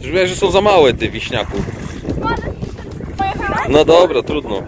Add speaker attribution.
Speaker 1: Już wiesz, że są za małe ty wiśniaku. No dobra, trudno.